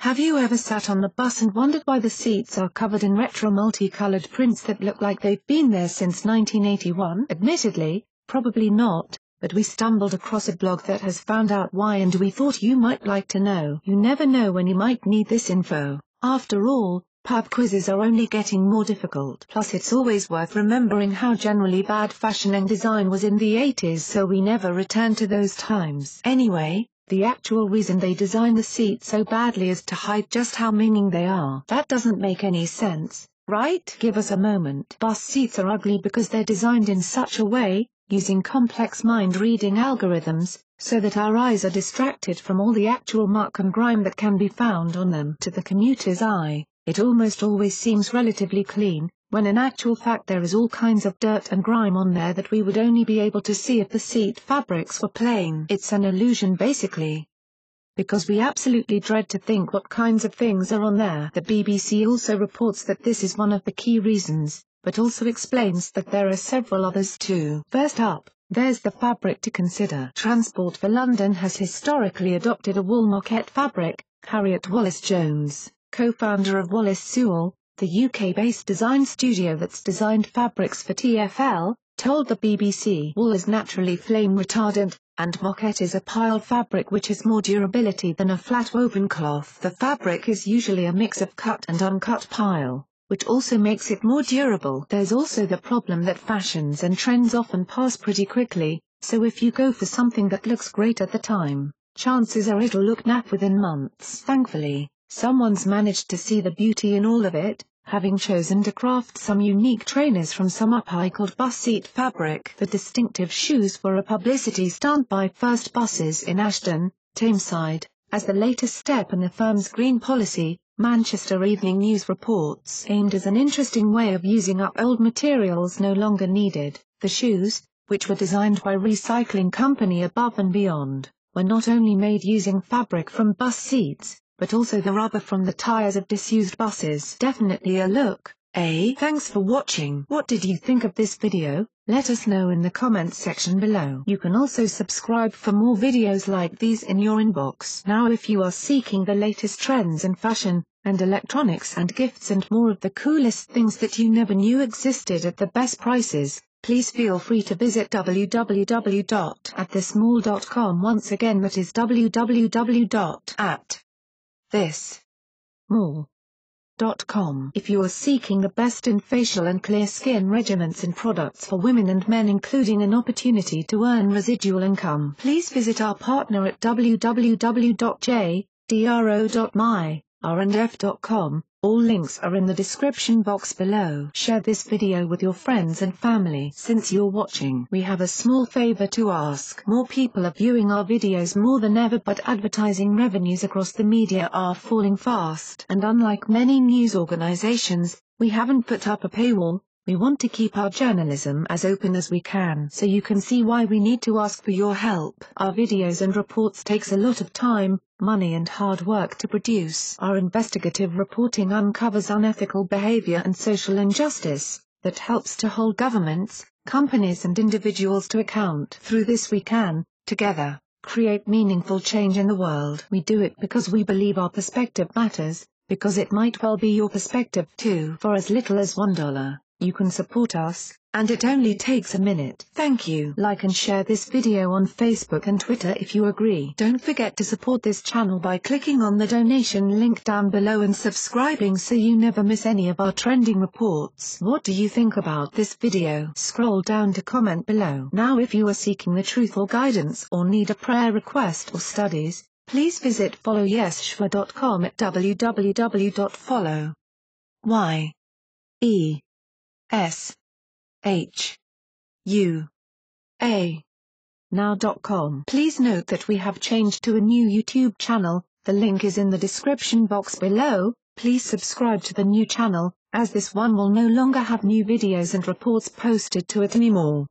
Have you ever sat on the bus and wondered why the seats are covered in retro multicolored prints that look like they've been there since 1981? Admittedly, probably not, but we stumbled across a blog that has found out why and we thought you might like to know. You never know when you might need this info. After all, pub quizzes are only getting more difficult. Plus it's always worth remembering how generally bad fashion and design was in the 80s so we never return to those times. Anyway, the actual reason they design the seats so badly is to hide just how meaning they are. That doesn't make any sense, right? Give us a moment. Bus seats are ugly because they're designed in such a way, using complex mind-reading algorithms, so that our eyes are distracted from all the actual muck and grime that can be found on them. To the commuter's eye, it almost always seems relatively clean, when in actual fact there is all kinds of dirt and grime on there that we would only be able to see if the seat fabrics were plain. It's an illusion basically. Because we absolutely dread to think what kinds of things are on there. The BBC also reports that this is one of the key reasons, but also explains that there are several others too. First up, there's the fabric to consider. Transport for London has historically adopted a wool moquette fabric, Harriet Wallace-Jones, co-founder of Wallace Sewell, the UK-based design studio that's designed fabrics for TfL, told the BBC wool is naturally flame retardant, and moquette is a pile fabric which has more durability than a flat woven cloth. The fabric is usually a mix of cut and uncut pile, which also makes it more durable. There's also the problem that fashions and trends often pass pretty quickly, so if you go for something that looks great at the time, chances are it'll look naff within months. Thankfully, someone's managed to see the beauty in all of it, having chosen to craft some unique trainers from some upcycled bus seat fabric. The distinctive shoes were a publicity stunt by First Buses in Ashton, Tameside, as the latest step in the firm's green policy, Manchester Evening News reports. Aimed as an interesting way of using up old materials no longer needed, the shoes, which were designed by recycling company Above and Beyond, were not only made using fabric from bus seats, but also the rubber from the tires of disused buses. Definitely a look, eh? Thanks for watching. What did you think of this video? Let us know in the comments section below. You can also subscribe for more videos like these in your inbox. Now if you are seeking the latest trends in fashion, and electronics and gifts and more of the coolest things that you never knew existed at the best prices, please feel free to visit www.atthismall.com once again that is www.at this. More.com If you are seeking the best in facial and clear skin regimens and products for women and men including an opportunity to earn residual income, please visit our partner at www.jdro.my, r&f.com, all links are in the description box below. Share this video with your friends and family. Since you're watching, we have a small favor to ask. More people are viewing our videos more than ever but advertising revenues across the media are falling fast. And unlike many news organizations, we haven't put up a paywall, we want to keep our journalism as open as we can so you can see why we need to ask for your help. Our videos and reports takes a lot of time, money and hard work to produce. Our investigative reporting uncovers unethical behavior and social injustice that helps to hold governments, companies and individuals to account. Through this we can, together, create meaningful change in the world. We do it because we believe our perspective matters, because it might well be your perspective too. For as little as $1 you can support us, and it only takes a minute. Thank you. Like and share this video on Facebook and Twitter if you agree. Don't forget to support this channel by clicking on the donation link down below and subscribing so you never miss any of our trending reports. What do you think about this video? Scroll down to comment below. Now if you are seeking the truth or guidance or need a prayer request or studies, please visit followyeshua.com at www.follow. Y. E. S H U A now.com. Please note that we have changed to a new YouTube channel, the link is in the description box below, please subscribe to the new channel, as this one will no longer have new videos and reports posted to it anymore.